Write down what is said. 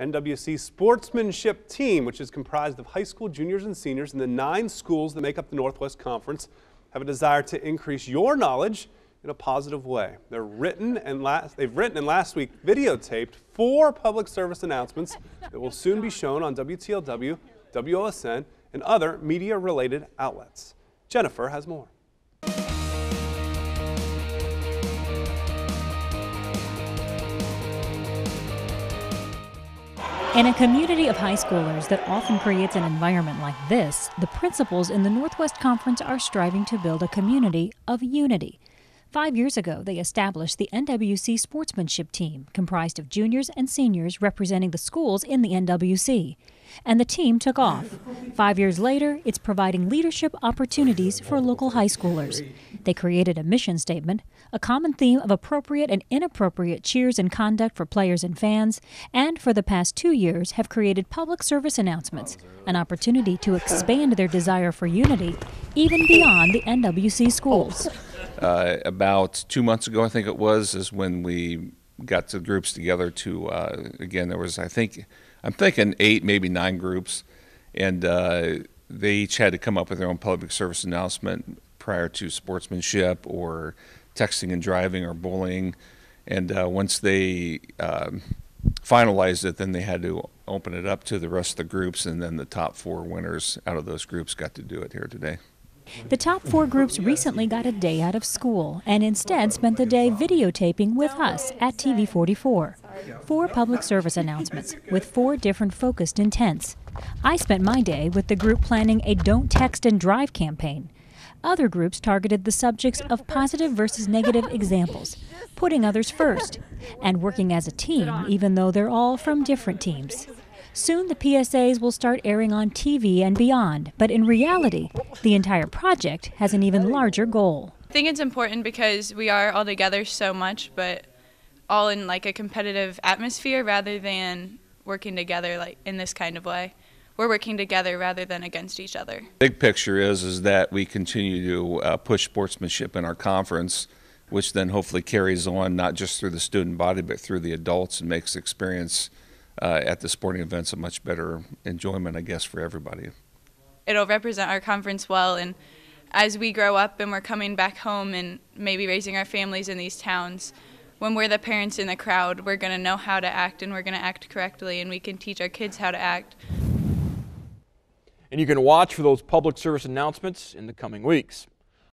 NWC sportsmanship team, which is comprised of high school juniors and seniors in the nine schools that make up the Northwest Conference, have a desire to increase your knowledge in a positive way. They're written and last, they've written and last week videotaped four public service announcements that will soon be shown on WTLW, WOSN, and other media-related outlets. Jennifer has more. In a community of high schoolers that often creates an environment like this, the principals in the Northwest Conference are striving to build a community of unity. Five years ago, they established the NWC Sportsmanship Team, comprised of juniors and seniors representing the schools in the NWC. And the team took off. Five years later, it's providing leadership opportunities for local high schoolers. They created a mission statement, a common theme of appropriate and inappropriate cheers and conduct for players and fans, and for the past two years have created public service announcements, an opportunity to expand their desire for unity even beyond the NWC schools. Uh, about two months ago, I think it was, is when we got the groups together to, uh, again, there was, I think, I'm thinking eight, maybe nine groups, and uh, they each had to come up with their own public service announcement prior to sportsmanship or texting and driving or bullying. And uh, once they um, finalized it, then they had to open it up to the rest of the groups, and then the top four winners out of those groups got to do it here today. The top four groups recently got a day out of school and instead spent the day videotaping with us at TV44. Four public service announcements with four different focused intents. I spent my day with the group planning a Don't Text and Drive campaign. Other groups targeted the subjects of positive versus negative examples, putting others first, and working as a team even though they're all from different teams. Soon the PSAs will start airing on TV and beyond, but in reality, the entire project has an even larger goal. I think it's important because we are all together so much, but all in like a competitive atmosphere rather than working together like in this kind of way. We're working together rather than against each other. Big picture is is that we continue to uh, push sportsmanship in our conference, which then hopefully carries on not just through the student body but through the adults and makes experience uh, at the sporting events a much better enjoyment, I guess, for everybody. It'll represent our conference well, and as we grow up and we're coming back home and maybe raising our families in these towns, when we're the parents in the crowd, we're going to know how to act and we're going to act correctly, and we can teach our kids how to act. And you can watch for those public service announcements in the coming weeks.